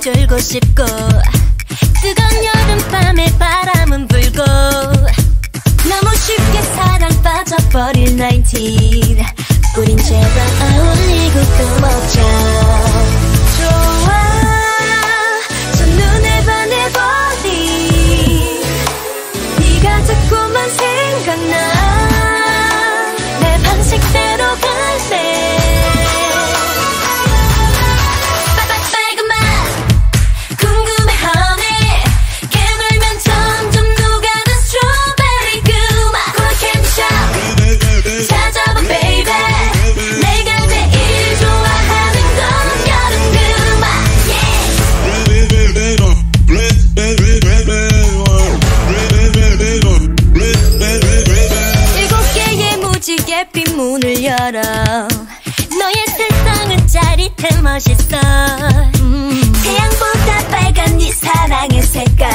졸고 싶고 뜨거운 여름밤에 바람은 불고. 너무 쉽게 사랑 빠져버릴 19 우린 제발 어울 열어 너의 세상은 짜릿해 멋있어 음. 태양보다 빨간 네 사랑의 색깔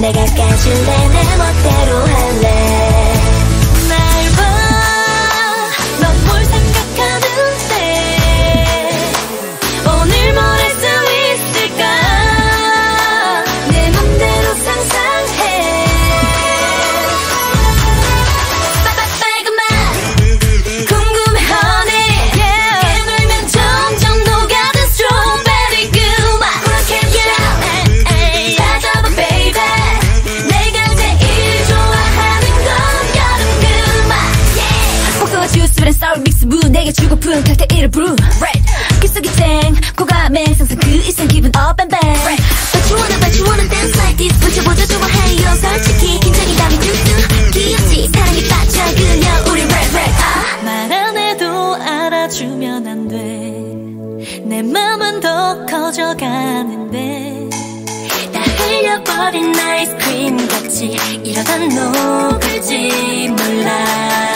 내가 까줄래 내 브랜 사워 믹스 무 내게 주고픈 칵테일을 브루 귓속이 땡 고감의 상상 그 이상 기분 up and back. But you wanna but you wanna dance like this. 보자보자 좋아해요. 솔직히 긴장이 담이 뚝뚝 귀엽지? 사랑에 빠져 그녀. 우리 랩랩 아. 말안 해도 알아주면 안 돼. 내 맘은 더 커져가는데. 다 흘려버린 아이스크림 같이. 이러다 녹을지 몰라